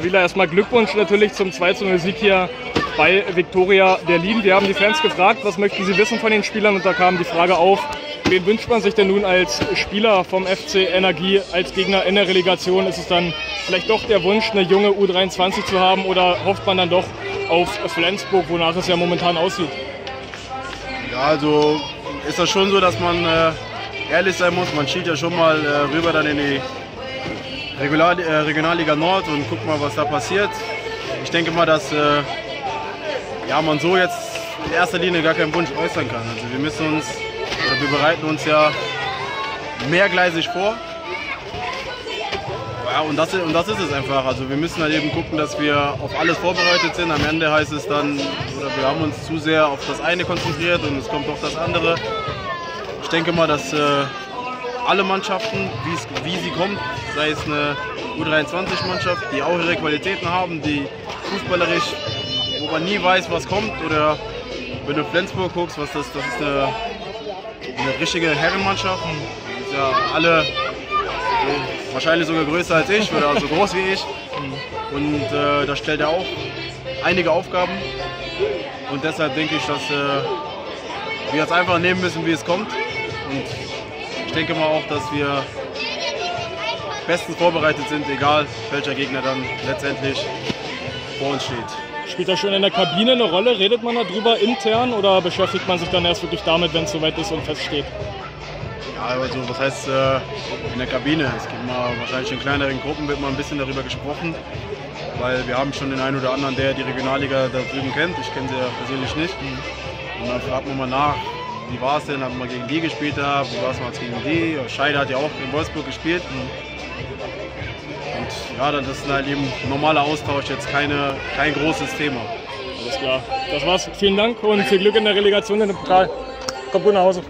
Wieler, erstmal Glückwunsch natürlich zum 2-0 Sieg hier bei Viktoria Berlin. Wir haben die Fans gefragt, was möchten sie wissen von den Spielern und da kam die Frage auf, wen wünscht man sich denn nun als Spieler vom FC Energie als Gegner in der Relegation? Ist es dann vielleicht doch der Wunsch, eine junge U23 zu haben oder hofft man dann doch auf Flensburg, wonach es ja momentan aussieht? Ja, also ist das schon so, dass man äh, ehrlich sein muss. Man schielt ja schon mal äh, rüber dann in die Regular, äh, Regionalliga Nord und guckt mal, was da passiert. Ich denke mal, dass äh, ja, man so jetzt in erster Linie gar keinen Wunsch äußern kann. Also wir müssen uns, oder wir bereiten uns ja mehrgleisig vor. Ja, und das, und das ist es einfach. Also wir müssen halt eben gucken, dass wir auf alles vorbereitet sind. Am Ende heißt es dann, oder wir haben uns zu sehr auf das eine konzentriert und es kommt doch das andere. Ich denke mal, dass äh, alle Mannschaften, wie sie kommt, sei es eine U23-Mannschaft, die auch ihre Qualitäten haben, die fußballerisch, wo man nie weiß, was kommt, oder wenn du Flensburg guckst, was das, das ist eine, eine richtige Herrenmannschaft. Ist ja alle wahrscheinlich sogar größer als ich oder so groß wie ich. Und äh, da stellt er auch einige Aufgaben. Und deshalb denke ich, dass äh, wir jetzt einfach nehmen müssen, wie es kommt. Und ich denke mal auch, dass wir bestens vorbereitet sind, egal welcher Gegner dann letztendlich vor uns steht. Spielt das schon in der Kabine eine Rolle? Redet man darüber intern oder beschäftigt man sich dann erst wirklich damit, wenn es soweit ist und feststeht? Ja, also was heißt äh, in der Kabine? Es gibt mal wahrscheinlich in kleineren Gruppen wird mal ein bisschen darüber gesprochen, weil wir haben schon den einen oder anderen, der die Regionalliga da drüben kennt. Ich kenne sie ja persönlich nicht. Und dann fragt man mal nach, wie war es denn, haben wir gegen die gespielt da, wie war es mal gegen die? Scheide hat ja auch in Wolfsburg gespielt. Und ja, das ist halt eben normaler Austausch, jetzt keine, kein großes Thema. Alles klar. Das war's. Vielen Dank und viel Glück in der Relegation in dem Pokal. Kommt gut nach Hause.